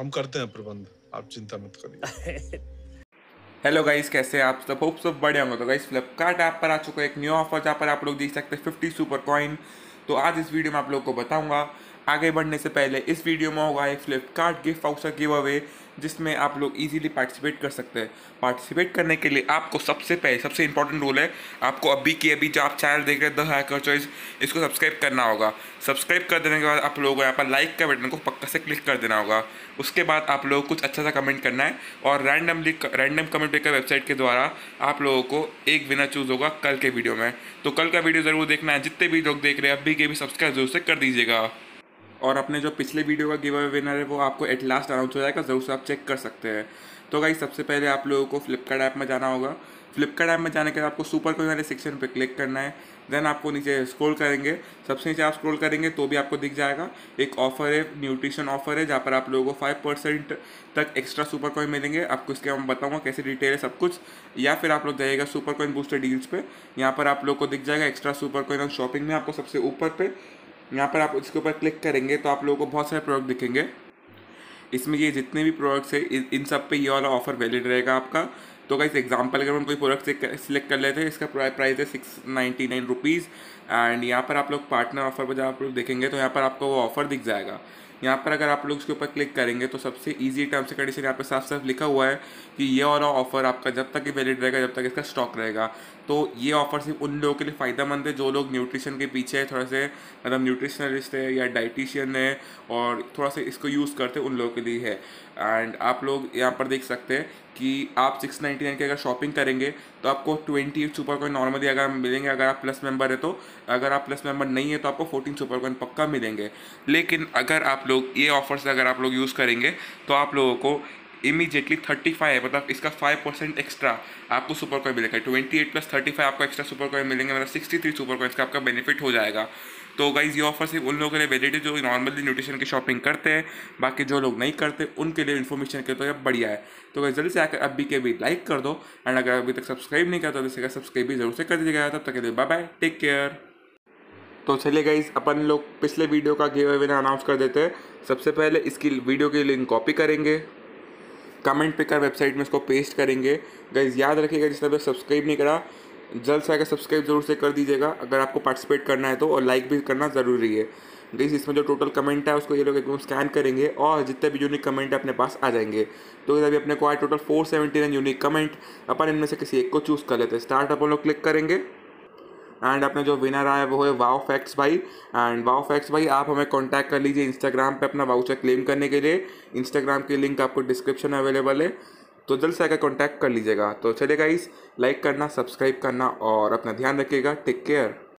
हम करते हैं प्रबंध, आप चिंता मत करिए। हेलो गाइस कैसे आप सब? होप सब बढ़िया होंगे। तो गाइस फ्लिपकार्ट ऐप पर आ चुका है एक न्यू ऑफ़र जहाँ पर आप लोग देख सकते हैं फिफ्टी सुपर कॉइन तो आज इस वीडियो में आप लोग को बताऊँगा आगे बढ़ने से पहले इस वीडियो में होगा एक Flipkart gift voucher giveaway जिसमें आप लोग इजीली पार्टिसिपेट कर सकते हैं। पार्टिसिपेट करने के लिए आपको सबसे पहले, सबसे इंपॉर्टेंट रूल है, आपको अभी की अभी जो आप चैनल देख रहे हैं द हैकर चॉइस इसको सब्सक्राइब करना होगा। सब्सक्राइब कर देने के बाद आप लोगों को यहाँ पर लाइक का बटन को पक्का से क्लिक कर देना होगा। उसके बाद आप लोगों कुछ अच्छा सा कमेंट करना है, और randomly random comment maker website के द्वारा आप लोगों को एक विनर चूज़ होगा कल के वीडियो में। तो कल का वीडियो ज़रूर देखना है, जितने भी लोग देख रहे हैं, अभी के भी सब्सक्राइब ज़रूर से कर दीजिएगा। और अपने जो पिछले वीडियो का गिव अवे विनर है, वो आपको एट लास्ट अनाउंस हो जाएगा, ज़रूर से आप चेक कर सकते हैं। तो गाइस सबसे पहले आप लोगों को फ्लिपकार्ट ऐप में जाना होगा। फ्लिपकार्ट ऐप में जाने के बाद आपको सुपर कोइन वाले सेक्शन पर क्लिक करना है। देन आपको नीचे स्क्रॉल करेंगे। सबसे नीचे आप स्क्रॉल करेंगे तो भी आपको दिख जाएगा। एक ऑफ़र है न्यूट्रिशन ऑफ़र है, जहाँ पर आप लोगों को फाइव परसेंट तक एक्स्ट्रा सुपर कॉइन मिलेंगे। आपको इसके मैं बताऊँगा कैसे डिटेल है सब कुछ। या फिर आप लोग जाइएगा सुपर कॉइन बूस्टर डील्स पे। यहाँ पर आप लोग को दिख जाएगा एक्स्ट्रा सुपर कॉइन और शॉपिंग में आपको सबसे ऊपर पे। यहाँ पर आप इसके ऊपर क्लिक करेंगे तो आप लोगों को बहुत सारे प्रोडक्ट दिखेंगे। इसमें ये जितने भी प्रोडक्ट्स हैं इन सब पे ये वाला ऑफ़र वैलिड रहेगा आपका। तो गाइस एग्ज़ाम्पल अगर हम कोई प्रोडक्ट सिलेक्ट कर लेते हैं, इसका प्राइस है six ninety nine rupees and यहाँ पर आप लोग पार्टनर ऑफ़र पर जब आप लोग देखेंगे तो यहाँ पर आपको वो ऑफ़र दिख जाएगा। यहाँ पर अगर आप लोग इसके ऊपर क्लिक करेंगे तो सबसे ईजी टर्म्स एंड कंडीशन यहाँ पर साफ़ साफ़ लिखा हुआ है कि ये वाला ऑफ़र आपका जब तक वैलिड रहेगा, जब तक इसका स्टॉक रहेगा। तो ये ऑफ़र सिर्फ़ उन लोगों के लिए फ़ायदेमंद है जो लोग न्यूट्रिशन के पीछे है, थोड़ा से मतलब न्यूट्रिशनलिस्ट है या डाइटिशियन है और थोड़ा सा इसको यूज़ करते उन लोगों के लिए है। एंड आप लोग यहाँ पर देख सकते हैं कि आप सिक्स नाइन्टी नाइन की अगर शॉपिंग करेंगे तो आपको ट्वेंटी सुपर कॉइन नॉर्मली अगर मिलेंगे, अगर आप प्लस मेंबर है तो अगर आप प्लस मेंबर नहीं है तो आपको फोर्टीन सुपर कॉइन पक्का मिलेंगे। लेकिन अगर आप लोग, ये ऑफर्स अगर आप लोग यूज़ करेंगे तो आप लोगों को इमीजिएटली थर्टी फाइव मतलब इसका फाइव परसेंट एक्स्ट्रा आपको सुपर कॉइन मिलेगा। Twenty eight plus thirty five आपको एक्स्ट्रा सुपर कॉइन मिलेंगे मतलब सिक्सटी थ्री सुपर कॉइन्स का आपका बेनिफिट हो जाएगा। तो गाइज़ ये ऑफ़र सिर्फ़ उन लोगों के लिए वैलिड है जो नॉर्मली न्यूट्रिशन की शॉपिंग करते हैं, बाकी जो लोग नहीं करते, उनके लिए इन्फॉर्मेशन के तो ये बढ़िया है। तो गाइज़ जल्दी से आकर अभी के भी लाइक कर दो एंड अगर अभी तक सब्सक्राइब नहीं करता तो सब्सक्राइब भी ज़रूर से कर दीजिएगा। तब तक के बाय बाय टेक केयर तो चलिए गाइज़ अपन लोग पिछले वीडियो का गिव अवे अनाउंस कर देते हैं। सबसे पहले इसकी वीडियो की लिंक कॉपी करेंगे। कमेंट पे कर वेबसाइट में इसको पेस्ट करेंगे। गाइज़ याद रखिएगा, जिसने अभी सब्सक्राइब नहीं करा जल्द से आकर सब्सक्राइब ज़रूर से कर दीजिएगा। अगर आपको पार्टिसिपेट करना है तो और लाइक भी करना ज़रूरी है। गाइज़ इसमें जो टोटल कमेंट है, उसको ये लोग एकदम स्कैन करेंगे और जितने भी यूनिक कमेंट है अपने पास आ जाएँगे। तो अभी अपने को आए total four seventy nine unique comment अपन इनमें से किसी एक को चूज़ कर लेते हैं। स्टार्ट अपन लोग क्लिक करेंगे। एंड अपने जो विनर आया वो है वाओ फैक्स भाई। एंड वाओ फैक्स भाई, आप हमें कांटेक्ट कर लीजिए इंस्टाग्राम पे अपना वाउचर क्लेम करने के लिए। इंस्टाग्राम की लिंक आपको डिस्क्रिप्शन में अवेलेबल है। तो जल्द से आकर कॉन्टैक्ट कर लीजिएगा। तो चलिए इस लाइक करना सब्सक्राइब करना और अपना ध्यान रखिएगा। Take care